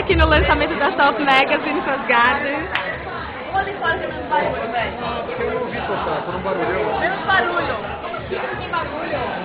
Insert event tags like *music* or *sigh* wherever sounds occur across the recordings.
aqui no lançamento da Top Magazine Cross Garden. Vamos ali fora menos barulho, velho. Eu ouvi tocar, por um barulhão. Menos barulho. Tem barulho.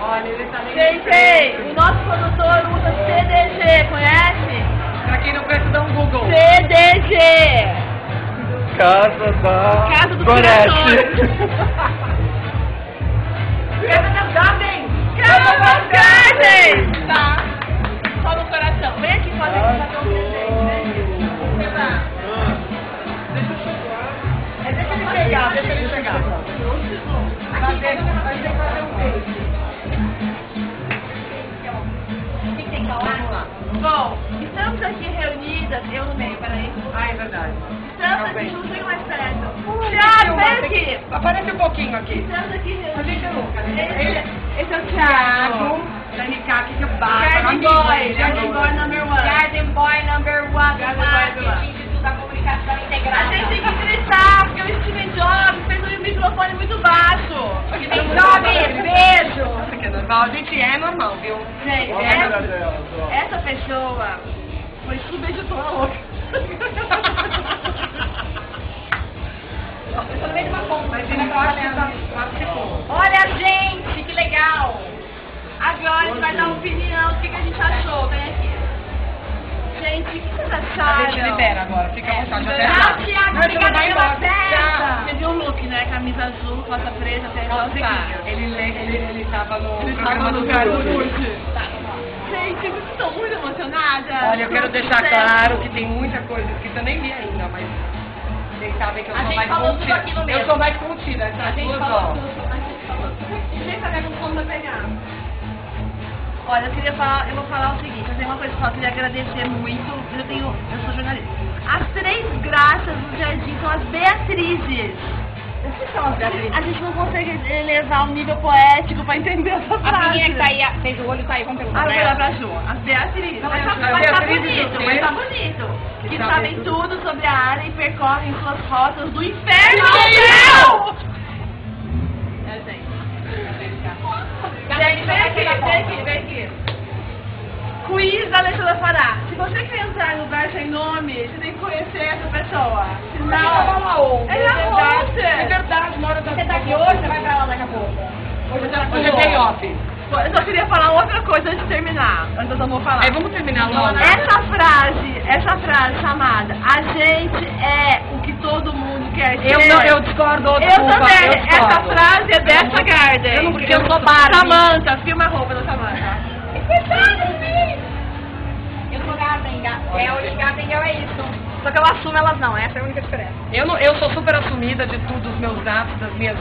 Olha, ele tá. Gente, o nosso produtor usa CDG, conhece? Pra quem não conhece, dá um Google. CDG. Casa da Casa do Gorete. Casa da Gabi. Casa Garden! Tá. Só no coração. Vem aqui fazer fazer um presente, né? Chegar, deixa ele chegar. Vai ter vai ter que fazer um beijo. Vamos lá. Bom, estamos aqui reunidas, eu no meio, peraí. Ah, é verdade. Estamos aqui, não tem mais perto. Filma, Thiago, vem tem que- aqui. Aparece um pouquinho aqui. Estamos aqui reunidas. Esse, é o Thiago. da RK, que bárbaro. Garden amigo Boy, Garden. Boy number one. Garden Boy number one, Garden Boy number one. De tudo, a comunicação A integrada. gente tem que gritar, porque o Steven Jobs fez um microfone muito baixo. Steve Jobs, beijo! Isso aqui é normal, a gente é normal, viu? Gente, a essa, essa pessoa foi subeditora louca. Eu tô no meio de uma Mas participou. Olha, gente, que legal. Agora a gente vai dar uma opinião Gente, o que vocês A acharam? gente libera agora, fica à vontade. até já. Thiago, Não, você não vai obrigada pela festa. Tchau. Você viu o look, né? Camisa azul, calça preta, até Calça, ele, ele, ele, ele tava no Ele programa tava do no Garoto. Garoto. Gente, eu estou muito emocionada. Olha, eu quero deixar certo. claro que tem muita coisa escrita, eu nem vi ainda, mas vocês sabem que eu A sou gente mais contida. aqui no Eu sou mais contida, A gente falou tudo, a gente falou tudo. Ninguém sabe como vai pegar. Olha, eu queria falar, eu vou falar o seguinte, eu tenho uma coisa só, eu queria agradecer muito, eu tenho, eu sou jornalista. As três graças do jardim são as Beatrizes. A gente não consegue elevar o nível poético pra entender essa frase. A menina que tá aí, fez o olho, tá aí, vamos perguntar Ah, pra vai lá pra Ju. As Beatrizes. Não, Mas é tá, as mas tá Beatrizes bonito, mas tá bonito. Que Que sabem tudo sobre a área e percorrem suas rotas do inferno ao céu! Gente, vem aqui, vem aqui, vem aqui. Quiz da Alexandra Fará. Se você quer entrar no bar sem nome, você tem que conhecer essa pessoa. Não, não, Ele é verdade. É verdade, uma hora da Você tá aqui hoje, você vai pra lá daqui a pouco. Hoje é day off. Eu só queria falar outra coisa antes de terminar. Antes eu vou falar. Aí vamos terminar logo. Essa frase, essa frase chamada A gente é o que todo mundo quer ser. Eu, não, discordo, Eu desculpa, também. eu discordo. essa frase é dessa Garden. Eu não- porque eu sou Barbie. Samanta, filma a roupa da Samanta. Eu sou Garden, Garden. É, hoje Garden Girl é isso. Só que eu assumo elas não, essa é a única diferença. Eu, não, eu sou super assumida de tudo, dos meus atos, das minhas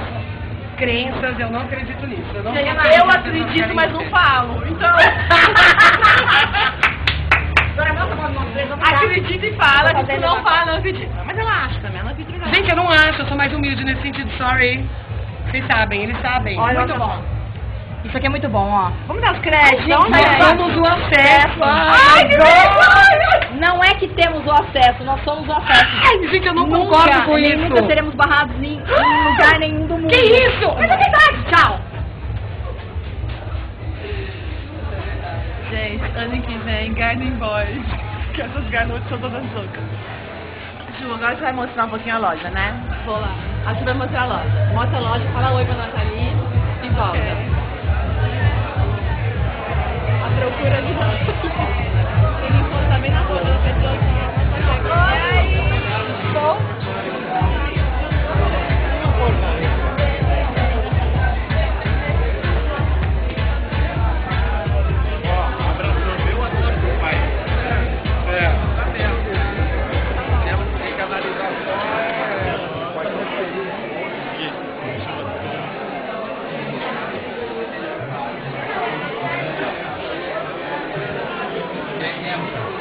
crenças, eu não acredito nisso. Eu, não eu acredito, mas não falo. Então. *laughs* *laughs* acredita e fala, Vou que não fala, não acredita. Mas ela acha também, ela acredita. Gente, eu não acho, eu sou mais humilde nesse sentido, sorry. Vocês sabem, eles sabem. Olha, Muito tá bom. Isso aqui é muito bom, ó. Vamos dar os créditos? Gente, nós dar. somos o acesso. Ai, que vergonha! Não é que temos o acesso, nós somos o acesso. Ai, gente, eu não nunca, concordo com isso. Nunca seremos barrados em, em lugar nenhum do mundo. Que isso? Garden. Que essas garotas são todas loucas. Ju, agora você vai mostrar um pouquinho a loja, né? Vou lá. A Ju vai mostrar a loja. Mostra a loja, fala oi pra Nathalie e volta. A Ah,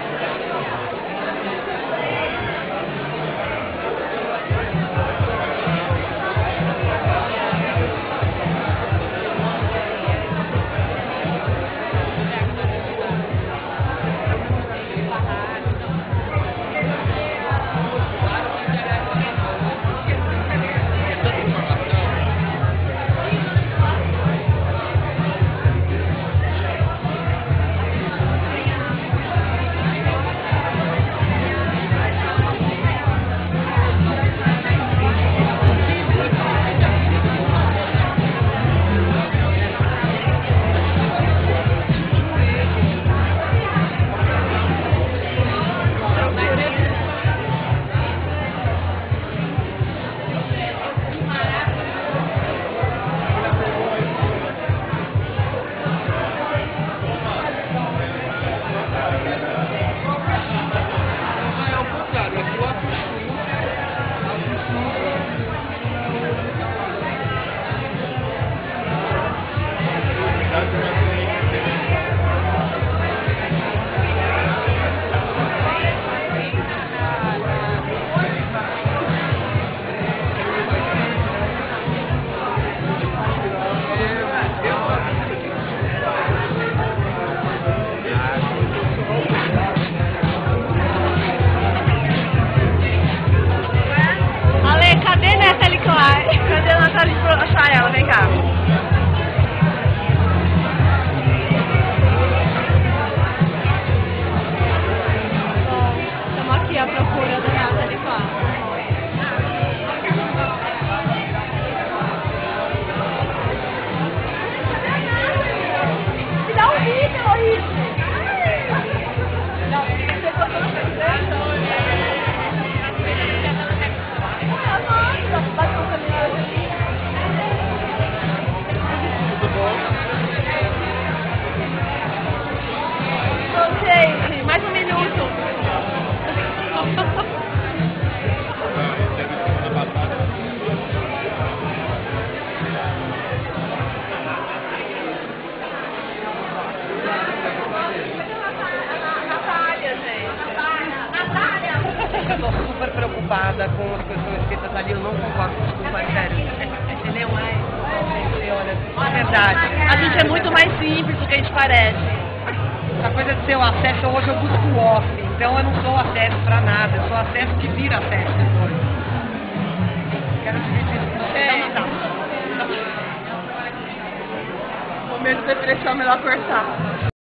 preocupada com as coisas que estão escritas ali, eu não concordo com desculpa, é sério. Entendeu? É, olha, é verdade. A gente é muito mais simples do que a gente parece. Essa coisa de ser o acesso, hoje eu busco off, então eu não sou acesso pra nada, eu sou acesso que vira acesso depois. Quero dizer isso, não sei É. Momento de depressão, melhor cortar.